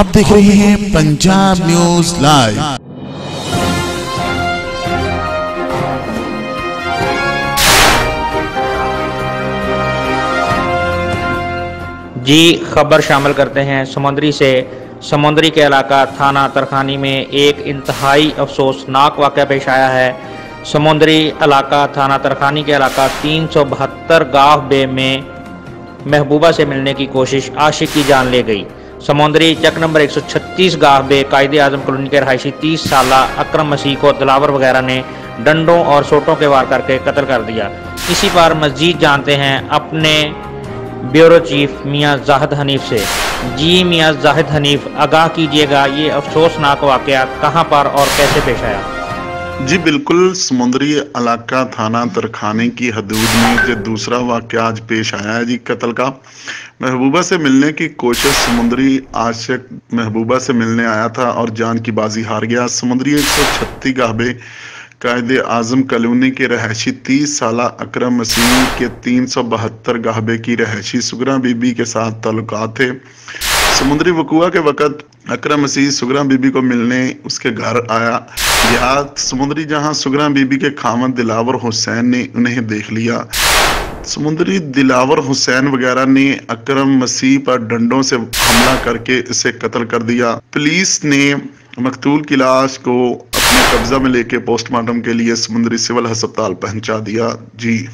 آپ دیکھ رہے ہیں پنجاب نیوز لائیو۔ جی خبر شامل کرتے ہیں۔ سمندری سے سمندری کے علاقہ تھانہ ترخانی میں ایک انتہائی افسوسناک واقعہ پیش آیا ہے۔ سمندری علاقہ تھانہ ترخانی کے علاقہ تین سو بہتر گاہ بے میں محبوبہ سے ملنے کی کوشش عاشق کی جان لے گئی۔ سمندری چک نمبر 136 گاہ بے قائد اعظم کالونی کے رہائشی تیس سالہ اکرم مسیح کو دلاور وغیرہ نے ڈنڈوں اور سوٹوں کے وار کر کے قتل کر دیا اسی پر مزید جانتے ہیں اپنے بیورو چیف میاں زاہد حنیف سے جی میاں زاہد حنیف آگاہ کیجیے گا یہ افسوسناک واقعہ کہاں پر اور کیسے پیش آیا جی بالکل، سمندری علاقہ تھانہ ترخانے کی حدود میں جو دوسرا واقعہ آج پیش آیا ہے۔ جی قتل کا محبوبہ سے ملنے کی کوشش سمندری عاشق محبوبہ سے ملنے آیا تھا اور جان کی بازی ہار گیا۔ سمندری ایک سو چھتی گاہبے قائد اعظم کالونی کے رہائشی تیس سالہ اکرم مسیح کے تین سو بہتر گاہبے کی رہائشی سگرا بی بی کے ساتھ تعلقات تھے۔ سمندری وقوع کے وقت اکرم مسیح سگرا بی بی کو ملنے اس کے گھر آیا۔ یا سمندری جہاں سگرا بی بی کے خامن دلاور حسین نے انہیں دیکھ لیا۔ سمندری دلاور حسین وغیرہ نے اکرم مسیح پر ڈنڈوں سے حملہ کر کے اسے قتل کر دیا۔ پولیس نے مقتول کی لاش کو اپنے قبضہ میں لے کے پوسٹ مارٹم کے لیے سمندری سول ہسپتال پہنچا دیا۔ جی۔